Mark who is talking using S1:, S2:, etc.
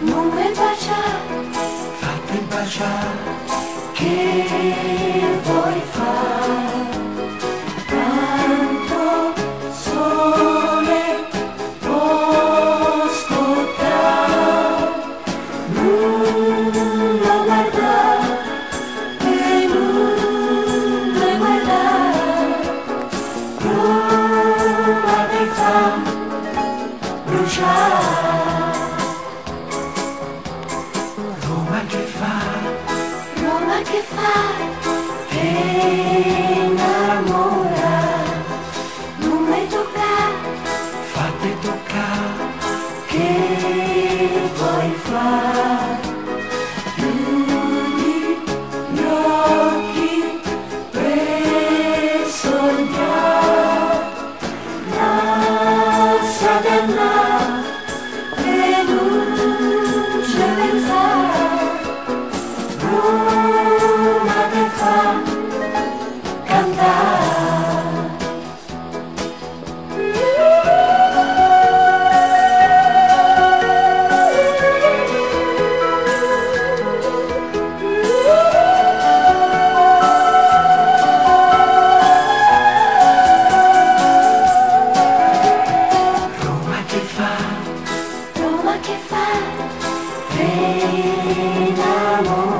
S1: non mi bacia, che bruxa Roma que faz, Roma que faz. Quem innamora Rain, I